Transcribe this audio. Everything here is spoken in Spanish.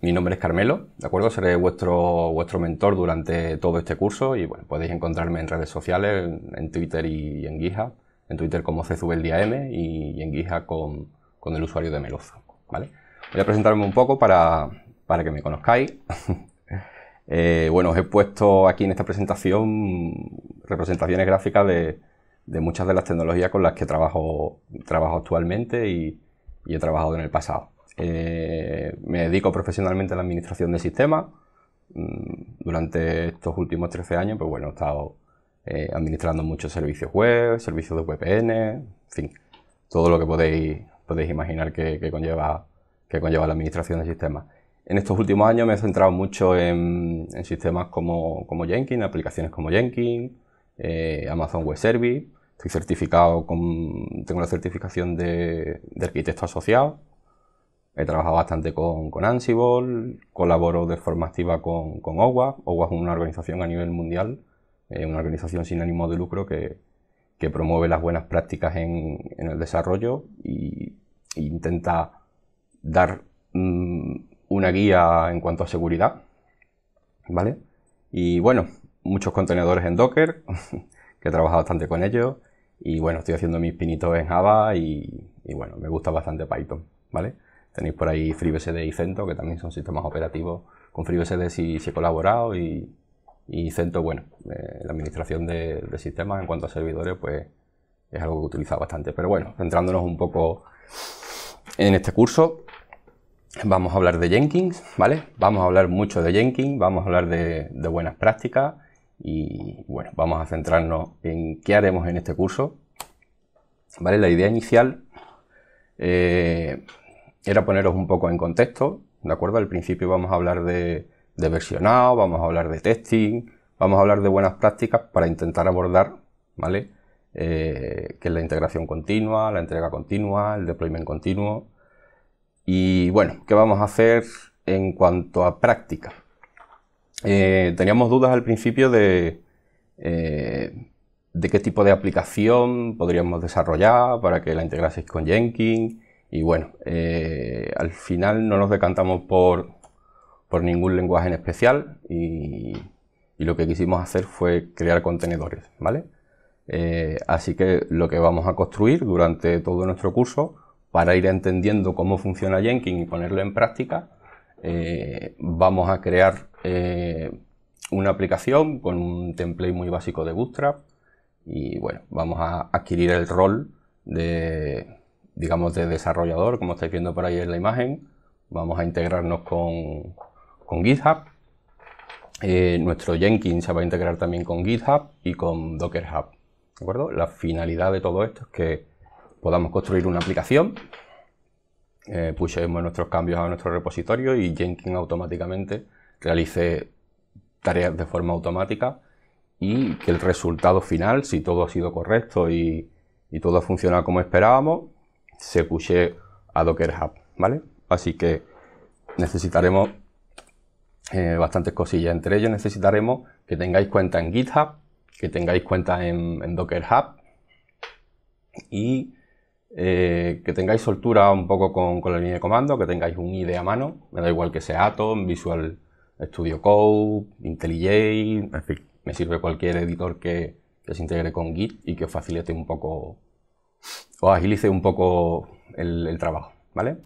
mi nombre es Carmelo, ¿de acuerdo? Seré vuestro, vuestro mentor durante todo este curso y bueno, podéis encontrarme en redes sociales, en, Twitter y, en GitHub. En Twitter como CZUBELDIAM y, en GitHub con, con, el usuario de Melozo, ¿vale? Voy a presentarme un poco para, para que me conozcáis. eh, bueno, os he puesto aquí en esta presentación representaciones gráficas de, de muchas de las tecnologías con las que trabajo, trabajo actualmente y, y he trabajado en el pasado. Eh, me dedico profesionalmente a la administración de sistemas. Mm, durante estos últimos 13 años, pues bueno, he estado eh, administrando muchos servicios web, servicios de VPN, en fin, todo lo que podéis, imaginar que, conlleva, la administración de sistemas. En estos últimos años me he centrado mucho en, sistemas como, Jenkins, aplicaciones como Jenkins, eh, Amazon Web Service. Estoy certificado tengo la certificación de arquitecto asociado He trabajado bastante con, Ansible, colaboro de forma activa con, con OWA. OWA es una organización a nivel mundial, eh, una organización sin ánimo de lucro que, promueve las buenas prácticas en, el desarrollo e intenta dar mm, una guía en cuanto a seguridad. ¿Vale? Y bueno, muchos contenedores en Docker, que he trabajado bastante con ellos. Y bueno, estoy haciendo mis pinitos en Java y, y bueno, me gusta bastante Python. ¿Vale? Tenéis por ahí FreeBSD y CentOS, que también son sistemas operativos. Con FreeBSD sí, he colaborado y, y CentOS, bueno, eh, la administración de, sistemas en cuanto a servidores, pues es algo que he utilizado bastante. Pero bueno, centrándonos un poco en este curso, vamos a hablar de Jenkins, ¿vale? Vamos a hablar mucho de Jenkins, vamos a hablar de, buenas prácticas y bueno, vamos a centrarnos en qué haremos en este curso. ¿Vale? La idea inicial eh, era poneros un poco en contexto, ¿de acuerdo? Al principio vamos a hablar de, versionado, vamos a hablar de testing, vamos a hablar de buenas prácticas para intentar abordar, ¿vale? Eh, que es la integración continua, la entrega continua, el deployment continuo. Y bueno, ¿qué vamos a hacer en cuanto a práctica? Eh, teníamos dudas al principio de, eh, de qué tipo de aplicación podríamos desarrollar para que la integraseis con Jenkins y bueno, eh, al final no nos decantamos por, ningún lenguaje en especial y, lo que quisimos hacer fue crear contenedores, ¿vale? Eh, así que lo que vamos a construir durante todo nuestro curso para ir entendiendo cómo funciona Jenkins y ponerlo en práctica, eh, vamos a crear una aplicación con un template muy básico de Bootstrap y bueno, vamos a adquirir el rol de, digamos, de desarrollador, como estáis viendo por ahí en la imagen. Vamos a integrarnos con, con GitHub. Eh, nuestro Jenkins se va a integrar también con GitHub y con Docker Hub. ¿De acuerdo? La finalidad de todo esto es que podamos construir una aplicación, eh, nuestros cambios a nuestro repositorio y Jenkins automáticamente realice tareas de forma automática y que el resultado final, si todo ha sido correcto y, y todo ha funcionado como esperábamos, se pushe a Docker Hub, ¿vale? Así que necesitaremos eh, bastantes cosillas. Entre ellos necesitaremos que tengáis cuenta en GitHub, que tengáis cuenta en, Docker Hub y eh, que tengáis soltura un poco con, la línea de comando, que tengáis un IDE a mano, me da igual que sea Atom, Visual Studio Code, IntelliJ, en fin, me sirve cualquier editor que, que se integre con Git y que os facilite un poco o agilice un poco el, el trabajo, ¿vale?